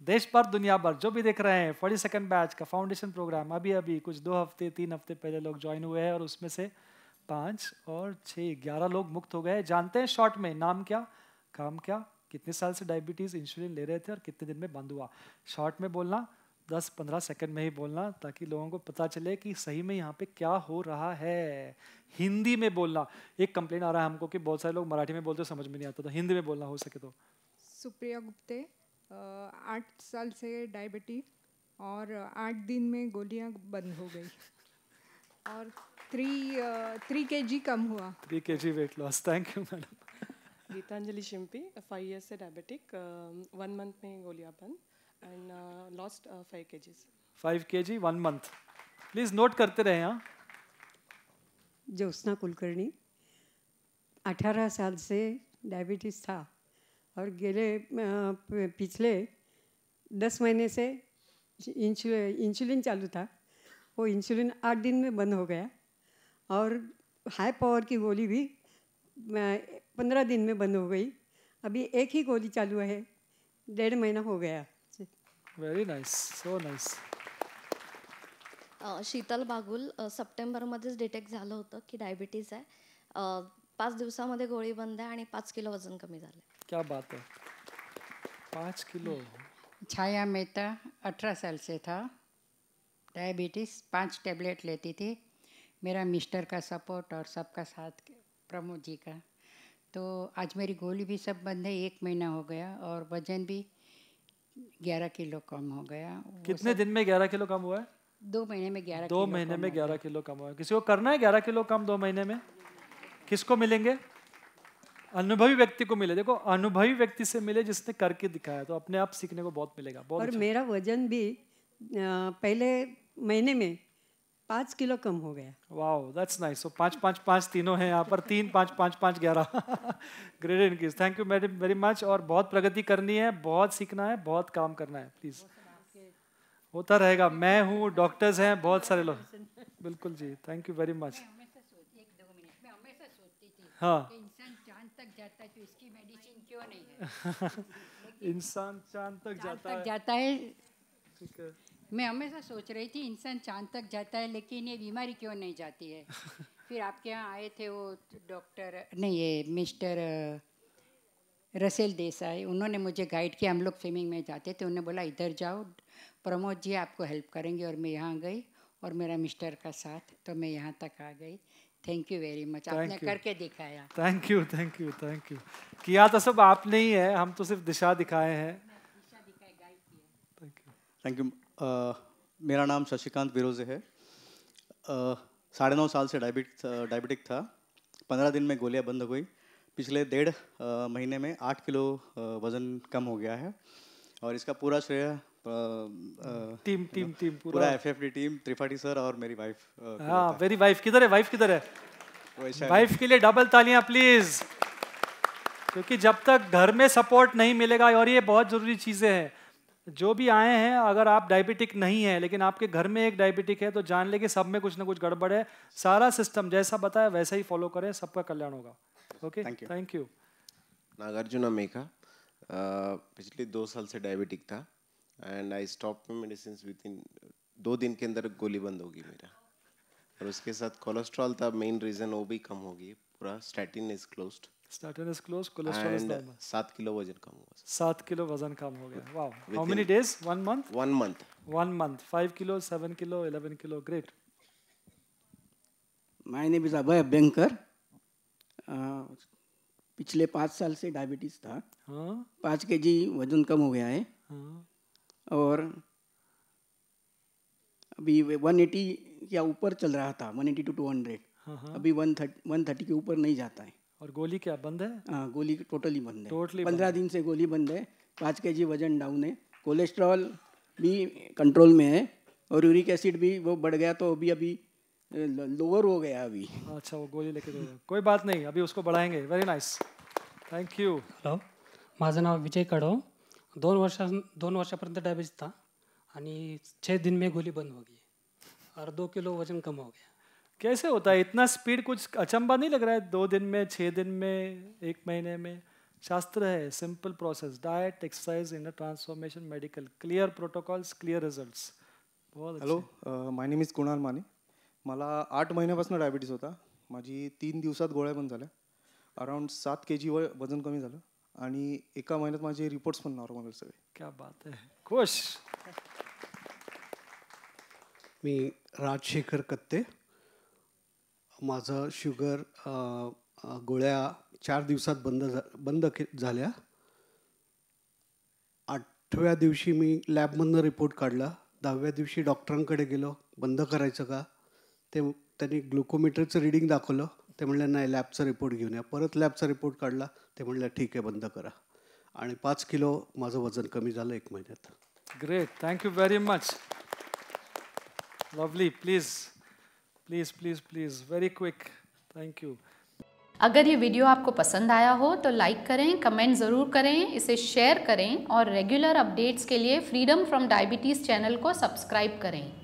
देश भर, दुनिया भर, जो भी देख रहे हैं फोर्टी सेकेंड बैच का फाउंडेशन प्रोग्राम अभी अभी, कुछ दो हफ़्ते, तीन हफ़्ते पहले लोग ज्वाइन हुए हैं और उसमें से पाँच और छः ग्यारह लोग मुक्त हो गए जानते हैं शॉर्ट में नाम क्या, काम क्या, कितने साल से डायबिटीज़ इंसुलिन ले रहे थे और कितने दिन में बंद हुआ। शॉर्ट में बोलना, दस, पंद्रह सेकंड में ही बोलना, ताकि लोगों को पता चले कि सही में यहाँ पे क्या हो रहा है। हिंदी में बोलना, एक कंप्लेन आ रहा है हमको कि बहुत सारे लोग मराठी में बोलते समझ में नहीं आता तो हिंदी में बोलना हो सके तो। सुप्रिया गुप्ते आठ साल से डायबिटीज़ और आठ दिन में गोलियाँ बंद हो गई। और थ्री थ्री के जी कम हुआ। Three K G weight loss thank you madam Geetanjali Shimpi five years से डायबिटिक वन मंथ में गोलियाँ बंद and lost five K Gs five K G one month please note करते रहे यहाँ ज्योत्सना कुलकर्णी अठारह साल से डायबिटीज़ था। और गेले पिछले दस महीने से इंसुलिन चालू था। वो इंसुलिन आठ दिन में बंद हो गया और हाई पावर की गोली भी पंद्रह दिन में बंद हो गई। अभी एक ही गोली चालू है डेढ़ महीना हो गया। Very nice so nice Sheetal Bagul September सप्टेंबरमध्येच detect झालं होतं की डायबिटीज़ आहे. पाच दिवसामध्ये गोळी बंद आहे आणि पाच किलो वज़न कमी झालं क्या बात है? पाँच किलो। छाया मेहता अठारह साल से था। डायबिटीज़ पाँच टेबलेट लेती थी। मेरा मिस्टर का सपोर्ट और सबका साथ प्रमोद जी का। तो आज मेरी गोली भी सब बंद है एक महीना हो गया और वज़न भी ग्यारह किलो कम हो गया। कितने दिन में ग्यारह किलो कम हुआ है? दो महीने में ग्यारह दो महीने में ग्यारह किलो कम हुआ है। किसी को करना है ग्यारह किलो कम दो महीने में? किसको मिलेंगे? अनुभवी व्यक्ति को मिले। देखो अनुभवी व्यक्ति से मिले जिसने करके दिखाया तो अपने आप सीखने को बहुत मिलेगा बहुत और अच्छा। मेरा वज़न भी पहले महीने में पाँच किलो कम हो गया। वाओ दैट्स नाइस सो पाँच पाँच पाँच तीनों हैं यहाँ पर तीन पाँच पाँच पाँच ग्यारह। Great increase thank you madam very much और बहुत प्रगति करनी है बहुत सीखना है बहुत काम करना है प्लीज़ होता रहेगा। मैं हूँ डॉक्टर्स हैं बहुत सारे लोग। बिल्कुल जी थैंक यू वेरी मच हाँ। तक जाता है तो इसकी मेडिसिन क्यों नहीं है? इंसान चाँद तक जाता है। जाता है। ठीक है। मैं हमेशा सोच रही थी इंसान चाँद तक जाता है लेकिन ये बीमारी क्यों नहीं जाती है? फिर आपके यहाँ आए थे वो डॉक्टर नहीं ये मिस्टर रसेल देसाई उन्होंने मुझे गाइड किया हम लोग स्विमिंग में जाते थे उन्होंने बोला इधर जाओ प्रमोद जी आपको हेल्प करेंगे और मैं यहाँ गई और मेरा मिस्टर का साथ तो मैं यहाँ तक आ गई। थैंक यू वेरी मच आपने करके दिखाया। Thank you thank you thank you किया तो सब आपने ही है हम तो सिर्फ़ दिशा दिखाए हैं। थैंक यू मेरा नाम शशिकांत विरोजे है। साढ़े नौ साल से डायबिट डायबिटिक था। पंद्रह दिन में गोलियाँ बंद हो गई। पिछले डेढ़ महीने में आठ किलो वज़न कम हो गया है। और इसका पूरा श्रेय टीम टीम टीम पूरा, एफएफडी टीम त्रिपाठी सर और मेरी वाइफ हाँ मेरी वाइफ किधर है? वाइफ किधर है? वाइफ के लिए डबल तालियाँ प्लीज़ क्योंकि जब तक घर में सपोर्ट नहीं मिलेगा और ये बहुत ज़रूरी चीज़ें हैं जो भी आए हैं अगर आप डायबिटिक नहीं है लेकिन आपके घर में एक डायबिटिक है तो जान ले कि सब में कुछ ना कुछ गड़बड़ है। सारा सिस्टम जैसा बताया वैसा ही फॉलो करें सबका कल्याण होगा। Okay thank you Nagarjuna Megha पिछले दो साल से डायबिटिक था। And I stop medicine within दो दिन के अंदर गोली बंद होगी मेरा। और उसके साथ कोलेस्ट्रॉल था मेन रीज़न वो भी कम होगी पूरा statin is closed Statin is close, cholesterol is normal. सात किलो वज़न कम हुआ सात किलो वज़न कम हो गया। Wow how many days one month one month one month five kilo seven kilo eleven kilo great my name is Abhay Abhyankar पिछले पाँच साल से डायबिटीज़ था। हाँ। पाँच के जी वज़न कम हो गया है। हाँ। और अभी वन एटी या ऊपर चल रहा था one eighty two two hundred अभी वन थर्टी वन थर्टी के ऊपर नहीं जाता है। और गोली क्या बंद है? हाँ गोली टोटली बंद है। टोटली पंद्रह दिन से गोली बंद है। पाँच के जी वज़न डाउन है। कोलेस्ट्रॉल भी कंट्रोल में है और यूरिक एसिड भी वो बढ़ गया तो अभी अभी लोअर हो गया अभी। अच्छा वो गोली लेके दो कोई बात नहीं अभी उसको बढ़ाएँगे। Very nice thank you hello माझं नाव विजय कडव दोन वर्षा दोन वर्षापर्यंत डायबिटीज़ था आणि छः दिन में गोली बंद हो गई. और दो किलो वज़न कम हो गया. कैसे होता है? इतना स्पीड कुछ अचंबा नहीं लग रहा है? दो दिन में छः दिन में एक महीने में? शास्त्र है simple process diet exercise in transformation medical clear protocols clear results बहुत hello my name is Kunal Mane मला आठ महिन्यापासून डायबिटीस होता. माझी तीन दिवसात गोळ्या पण झाल्या. अराउंड सात के जी वज़न कमी झालं. आणि एका महिन्यात माझे रिपोर्ट्स पण नॉर्मल सगळे. क्या बात है. खुश. मी राजशेखर कत्ते. माझं शुगर गोळ्या चार दिवसात बंद झा बंद के झाल्या. आठव्या दिवशी मी लॅबमधनं रिपोर्ट काढला. दहाव्या दिवशी डॉक्टरांकडे गेलो. बंद करायचं का? ते त्यांनी ग्लुकोमीटरचं रिडिंग दाखवलं. ते म्हणले नाही लॅबचा रिपोर्ट घेऊन या. परत लॅबचा रिपोर्ट काढला ते म्हणले ठीक आहे बंद करा. आणि पाच किलो माझं वज़न कमी झालं एक महिन्यात. Great thank you very much lovely please please please please very quick thank you अगर ये वीडियो आपको पसंद आया हो तो लाइक करें कमेंट ज़रूर करें इसे शेयर करें और रेगुलर अपडेट्स के लिए फ्रीडम फ्रॉम डायबिटीज़ चैनल को सब्सक्राइब करें।